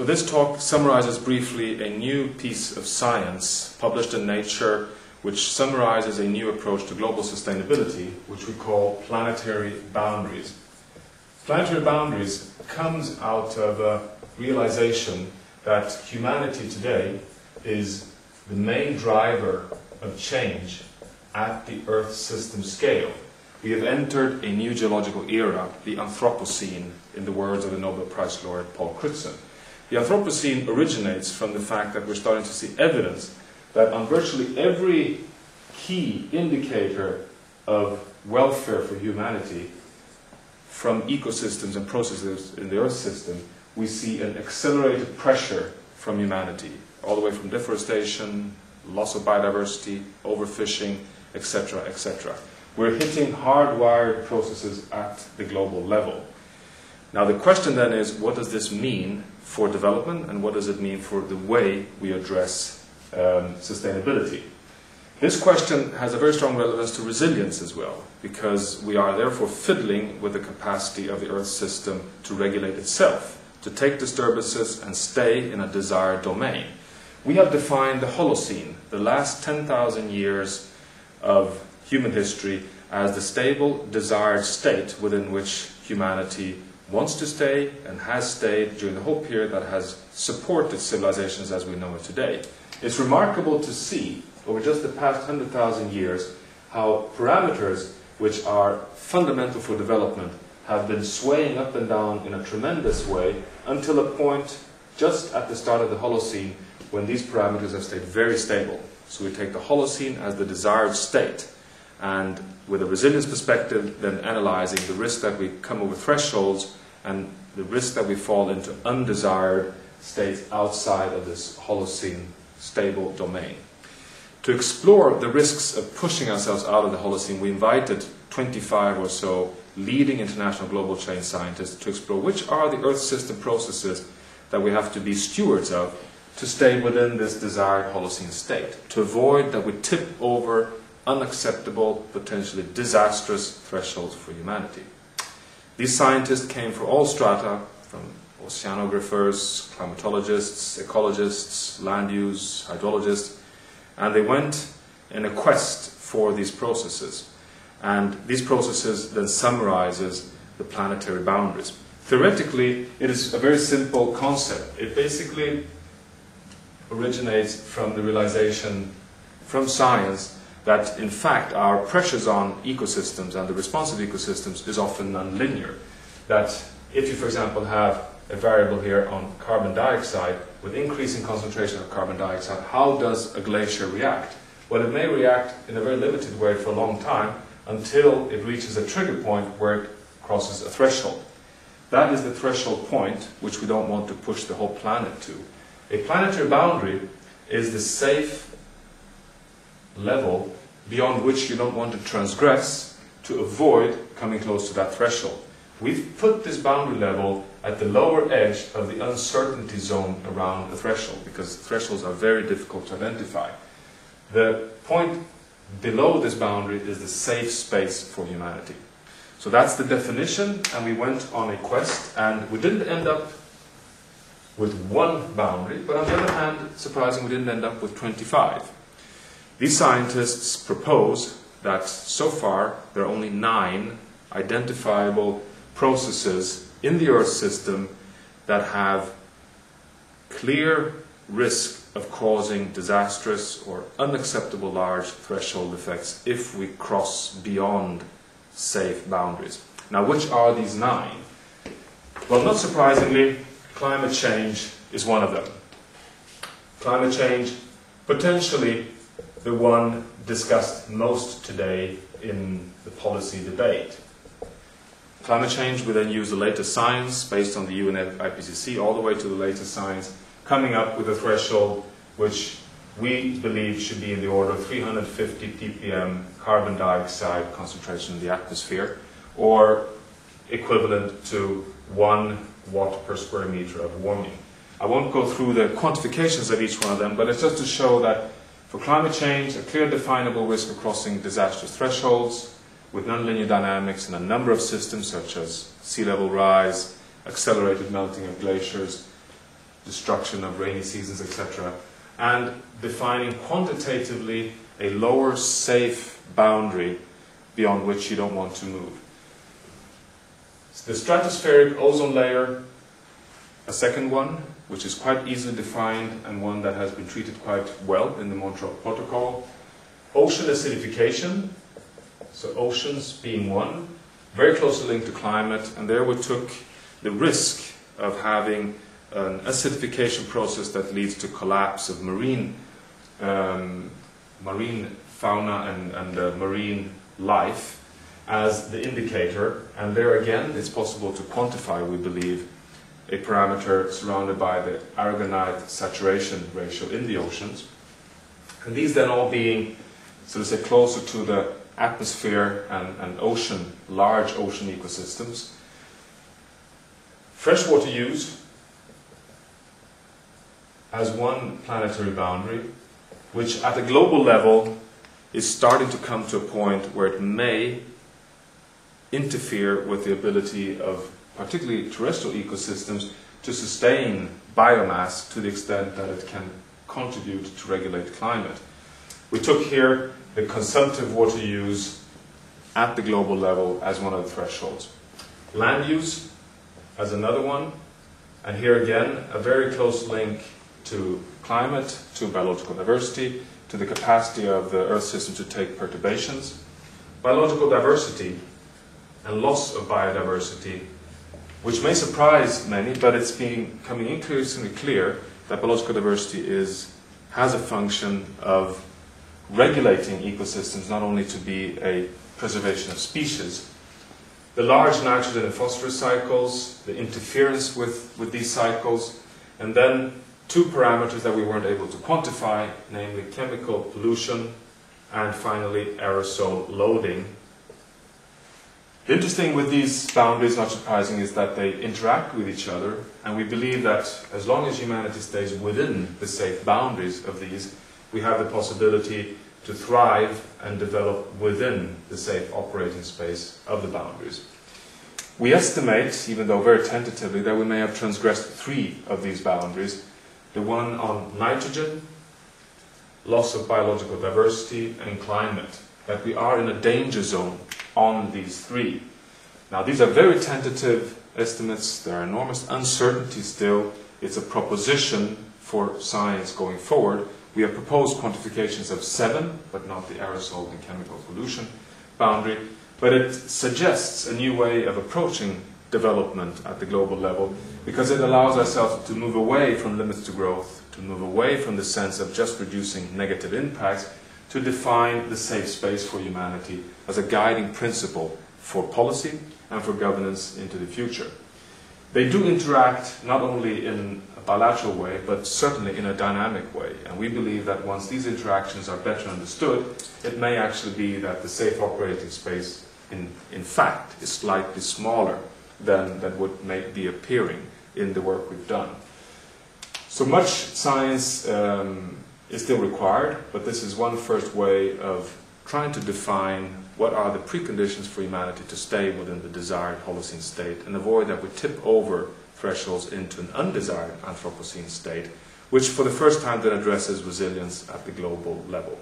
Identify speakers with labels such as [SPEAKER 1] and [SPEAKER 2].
[SPEAKER 1] So this talk summarizes briefly a new piece of science published in Nature which summarizes a new approach to global sustainability which we call planetary boundaries. Planetary boundaries comes out of a realization that humanity today is the main driver of change at the Earth system scale. We have entered a new geological era, the Anthropocene, in the words of the Nobel Prize laureate Paul Crutzen. The Anthropocene originates from the fact that we're starting to see evidence that on virtually every key indicator of welfare for humanity, from ecosystems and processes in the Earth system, we see an accelerated pressure from humanity, all the way from deforestation, loss of biodiversity, overfishing, etc., etc. We're hitting hardwired processes at the global level. Now, the question then is what does this mean for development and what does it mean for the way we address um, sustainability? This question has a very strong relevance to resilience as well, because we are therefore fiddling with the capacity of the Earth system to regulate itself, to take disturbances and stay in a desired domain. We have defined the Holocene, the last 10,000 years of human history, as the stable, desired state within which humanity wants to stay and has stayed during the whole period that has supported civilizations as we know it today. It's remarkable to see over just the past 100,000 years how parameters which are fundamental for development have been swaying up and down in a tremendous way until a point just at the start of the Holocene when these parameters have stayed very stable. So we take the Holocene as the desired state and with a resilience perspective then analyzing the risk that we come over thresholds and the risk that we fall into undesired states outside of this Holocene stable domain. To explore the risks of pushing ourselves out of the Holocene, we invited 25 or so leading international global change scientists to explore which are the Earth system processes that we have to be stewards of to stay within this desired Holocene state, to avoid that we tip over unacceptable, potentially disastrous thresholds for humanity. These scientists came from all strata, from oceanographers, climatologists, ecologists, land use, hydrologists, and they went in a quest for these processes. And these processes then summarizes the planetary boundaries. Theoretically, it is a very simple concept. It basically originates from the realization from science that in fact our pressures on ecosystems and the response of ecosystems is often nonlinear. That if you, for example, have a variable here on carbon dioxide with increasing concentration of carbon dioxide, how does a glacier react? Well, it may react in a very limited way for a long time until it reaches a trigger point where it crosses a threshold. That is the threshold point which we don't want to push the whole planet to. A planetary boundary is the safe level beyond which you don't want to transgress to avoid coming close to that threshold. We've put this boundary level at the lower edge of the uncertainty zone around the threshold because thresholds are very difficult to identify. The point below this boundary is the safe space for humanity. So that's the definition, and we went on a quest, and we didn't end up with one boundary, but on the other hand, surprisingly, we didn't end up with 25. These scientists propose that so far there are only nine identifiable processes in the Earth system that have clear risk of causing disastrous or unacceptable large threshold effects if we cross beyond safe boundaries. Now, which are these nine? Well, not surprisingly, climate change is one of them. Climate change, potentially the one discussed most today in the policy debate. Climate change, we then use the latest science based on the UN IPCC all the way to the latest science, coming up with a threshold which we believe should be in the order of 350 ppm carbon dioxide concentration in the atmosphere, or equivalent to 1 watt per square meter of warming. I won't go through the quantifications of each one of them, but it's just to show that for climate change, a clear definable risk of crossing disastrous thresholds, with nonlinear dynamics in a number of systems such as sea level rise, accelerated melting of glaciers, destruction of rainy seasons, etc., and defining quantitatively a lower safe boundary beyond which you don't want to move. The stratospheric ozone layer, a second one, which is quite easily defined and one that has been treated quite well in the Montreal Protocol. Ocean acidification, so oceans being one, very closely linked to climate, and there we took the risk of having an acidification process that leads to collapse of marine um, marine fauna and, and uh, marine life as the indicator, and there again it's possible to quantify, we believe, a parameter surrounded by the aragonite saturation ratio in the oceans. And these then all being, so to say, closer to the atmosphere and, and ocean, large ocean ecosystems. Freshwater use as one planetary boundary, which at a global level is starting to come to a point where it may interfere with the ability of particularly terrestrial ecosystems to sustain biomass to the extent that it can contribute to regulate climate. We took here the consumptive water use at the global level as one of the thresholds. Land use as another one, and here again a very close link to climate, to biological diversity, to the capacity of the Earth system to take perturbations. Biological diversity and loss of biodiversity, which may surprise many, but it's becoming increasingly clear that biological diversity is, has a function of regulating ecosystems, not only to be a preservation of species. The large nitrogen and phosphorus cycles, the interference with, with these cycles, and then two parameters that we weren't able to quantify, namely chemical pollution and finally aerosol loading. Interesting with these boundaries, not surprising, is that they interact with each other, and we believe that as long as humanity stays within the safe boundaries of these, we have the possibility to thrive and develop within the safe operating space of the boundaries. We estimate, even though very tentatively, that we may have transgressed three of these boundaries the one on nitrogen, loss of biological diversity, and climate, that we are in a danger zone on these three. Now, these are very tentative estimates, there are enormous uncertainties still. It's a proposition for science going forward. We have proposed quantifications of seven, but not the aerosol and chemical pollution boundary. But it suggests a new way of approaching development at the global level because it allows ourselves to move away from limits to growth, to move away from the sense of just reducing negative impacts, to define the safe space for humanity as a guiding principle for policy and for governance into the future. They do interact not only in a bilateral way, but certainly in a dynamic way. And we believe that once these interactions are better understood, it may actually be that the safe operating space, in, in fact, is slightly smaller than, than what may be appearing in the work we've done. So much science um, is still required, but this is one first way of trying to define what are the preconditions for humanity to stay within the desired Holocene state and avoid that we tip over thresholds into an undesired Anthropocene state, which for the first time then addresses resilience at the global level.